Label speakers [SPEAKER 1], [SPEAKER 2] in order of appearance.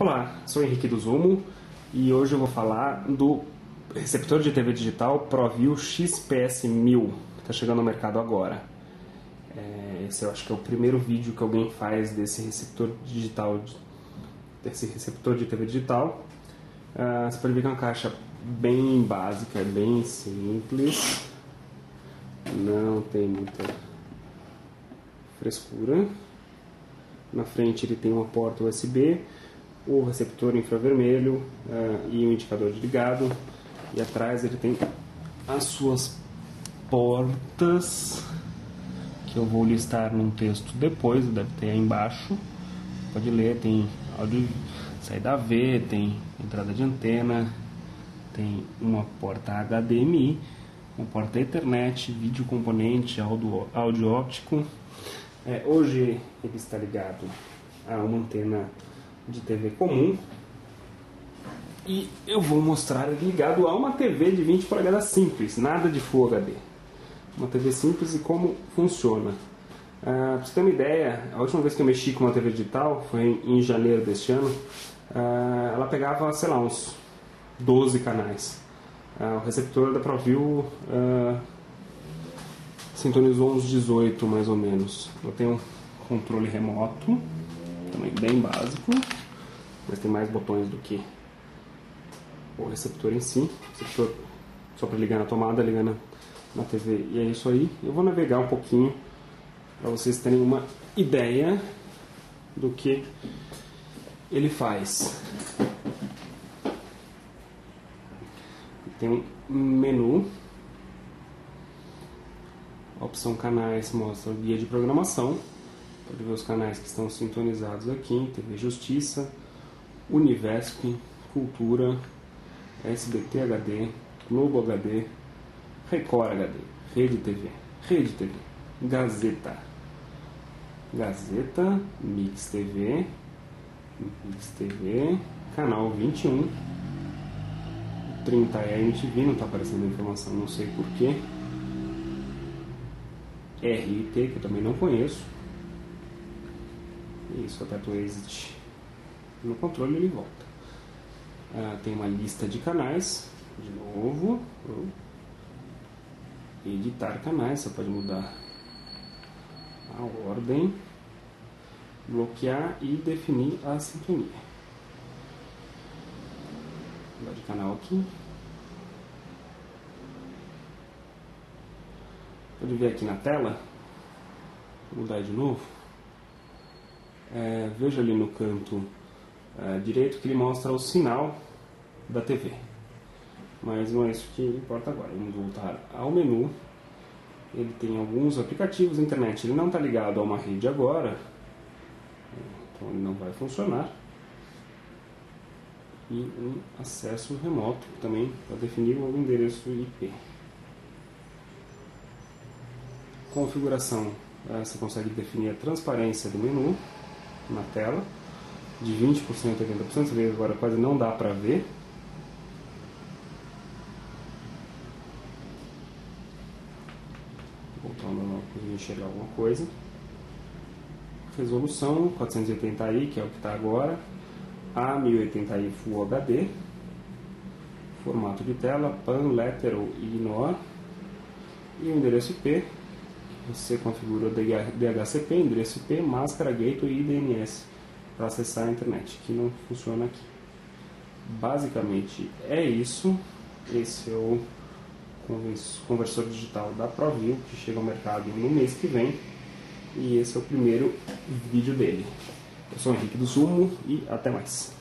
[SPEAKER 1] Olá, sou Henrique do Zumo e hoje eu vou falar do receptor de TV digital ProView XPS1000 que está chegando no mercado agora. É, esse eu acho que é o primeiro vídeo que alguém faz desse receptor digital, desse receptor de TV digital. Uh, você pode ver que é uma caixa bem básica, bem simples, não tem muita frescura. Na frente ele tem uma porta USB, o receptor infravermelho uh, e o indicador de ligado. E atrás ele tem as suas portas, que eu vou listar num texto depois, deve ter aí embaixo. Pode ler, tem áudio saída V, tem entrada de antena, tem uma porta HDMI, uma porta Ethernet, vídeo componente, áudio, áudio óptico. É, hoje ele está ligado a uma antena de TV comum. E eu vou mostrar ligado a uma TV de 20 polegadas simples, nada de Full HD. Uma TV simples e como funciona. Ah, pra você ter uma ideia, a última vez que eu mexi com uma TV digital foi em, em janeiro deste ano. Ah, ela pegava, sei lá, uns 12 canais. Ah, o receptor da ProView ah, sintonizou uns 18 mais ou menos. Eu tenho um controle remoto, também bem básico mas tem mais botões do que o receptor em si. receptor só para ligar na tomada, ligar na, na TV e é isso aí. Eu vou navegar um pouquinho para vocês terem uma ideia do que ele faz. Tem um menu. A opção canais mostra o guia de programação. Pode ver os canais que estão sintonizados aqui. TV Justiça, Univesp, Cultura, SBT HD, Globo HD, Record HD, Rede TV, Rede TV, Gazeta, Gazeta, Mix TV, Mix TV, Canal 21, 30 é MTV, não está aparecendo a informação, não sei porquê. RIT, que eu também não conheço. Isso, aperto Exit no controle ele volta. Ah, tem uma lista de canais, de novo. Editar canais, você pode mudar a ordem, bloquear e definir a sintonia. Mudar de canal aqui. Pode ver aqui na tela, Vou mudar de novo. É, veja ali no canto é, direito que ele mostra o sinal da TV. Mas não é isso que importa agora. Vamos voltar ao menu. Ele tem alguns aplicativos da internet. Ele não está ligado a uma rede agora, então ele não vai funcionar. E um acesso remoto também para definir o endereço IP. Configuração: é, você consegue definir a transparência do menu na tela de 20% a 80%, você vê agora quase não dá para ver. Voltando ao para enxergar alguma coisa. Resolução 480i, que é o que está agora, a 1080i Full HD. Formato de tela, PAN, Letter ou Ignore. E o endereço IP, você configura o DHCP, endereço IP, máscara, gateway e DNS para acessar a internet, que não funciona aqui. Basicamente é isso. Esse é o conversor digital da ProView, que chega ao mercado no mês que vem. E esse é o primeiro vídeo dele. Eu sou o Henrique do Sumo e até mais.